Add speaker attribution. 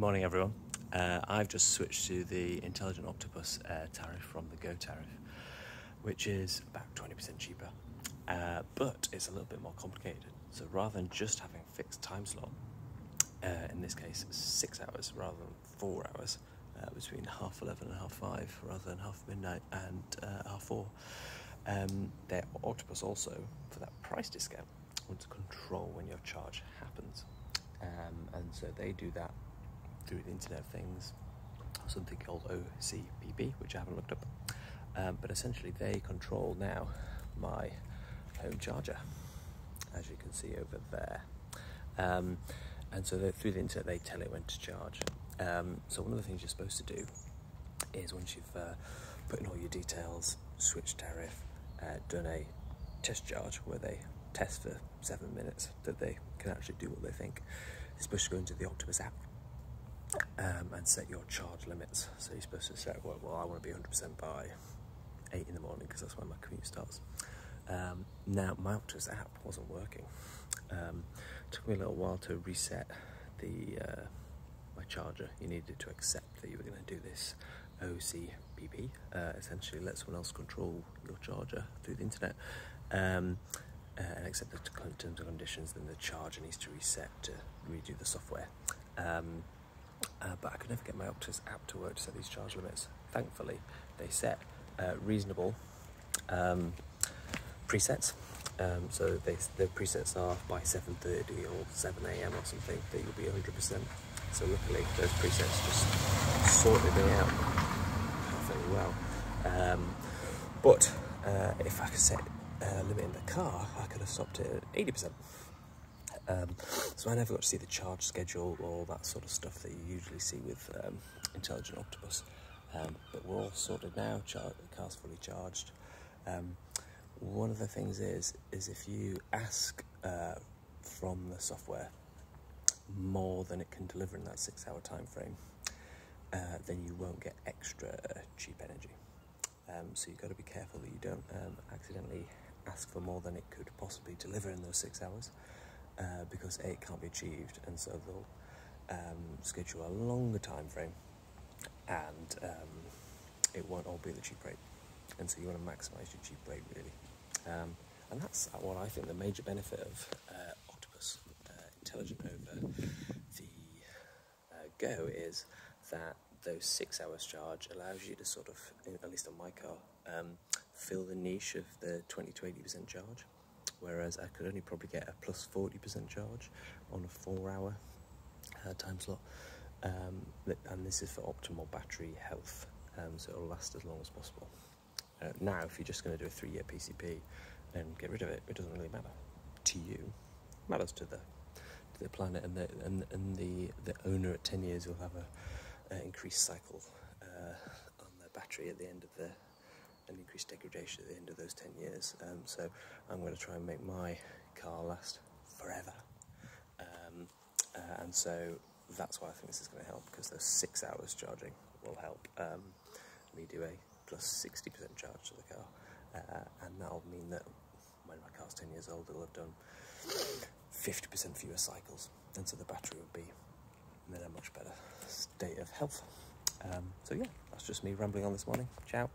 Speaker 1: Morning, everyone. Uh, I've just switched to the Intelligent Octopus uh, tariff from the Go tariff, which is about 20% cheaper, uh, but it's a little bit more complicated. So rather than just having a fixed time slot, uh, in this case six hours rather than four hours, uh, between half 11 and half five rather than half midnight and uh, half four, um, their Octopus also, for that price discount, wants to control when your charge happens. Um, and so they do that through the Internet of Things, something called OCPP, which I haven't looked up. Um, but essentially, they control now my home charger, as you can see over there. Um, and so through the internet, they tell it when to charge. Um, so one of the things you're supposed to do is once you've uh, put in all your details, switch tariff, uh, done a test charge where they test for seven minutes that they can actually do what they think. You're supposed to go into the Octopus app um, and set your charge limits. So you're supposed to set, well, well I want to be 100% by 8 in the morning because that's when my commute starts. Um, now, my Octopus app wasn't working. Um, took me a little while to reset the uh, my charger. You needed to accept that you were going to do this OCPP, uh, essentially let someone else control your charger through the internet. Um, uh, and accept the terms and conditions, then the charger needs to reset to redo the software. Um, uh, but I could never get my Octopus app to work to set these charge limits. Thankfully, they set uh, reasonable um, presets. Um, so they, the presets are by 7.30 or 7am or something that you'll be 100%. So luckily those presets just sorted me out perfectly well. Um, but uh, if I could set a limit in the car, I could have stopped it at 80%. Um, so I never got to see the charge schedule or all that sort of stuff that you usually see with um, Intelligent Octopus. Um, but we're all sorted now. Char- the car's fully charged. Um, one of the things is is if you ask uh, from the software more than it can deliver in that six-hour time frame, uh, then you won't get extra cheap energy. Um, so you've got to be careful that you don't um, accidentally ask for more than it could possibly deliver in those six hours uh, because it can't be achieved, and so they'll um, schedule a longer time frame, and um, it won't all be the cheap rate. And so you want to maximise your cheap rate really, um, and that's what I think the major benefit of uh, Octopus uh, Intelligent over the uh, Go is that those six hours charge allows you to sort of, at least on my car, um, fill the niche of the 20 to 80% charge whereas I could only probably get a plus 40% charge on a four hour uh, time slot. Um, and this is for optimal battery health, um, so it'll last as long as possible. Uh, now, if you're just going to do a three year PCP and get rid of it, it doesn't really matter to you. It matters to the to the planet and the and, and the the owner at 10 years will have a, increased cycle uh, on the battery at the end of the and increased degradation at the end of those 10 years. Um, so I'm going to try and make my car last forever. Um, uh, and so that's why I think this is going to help because those six hours charging will help um, me do a plus 60% charge to the car. Uh, and that'll mean that when my car's 10 years old, it'll have done 50% fewer cycles. And so the battery will be in a much better state of health. Um, so yeah, that's just me rambling on this morning. Ciao.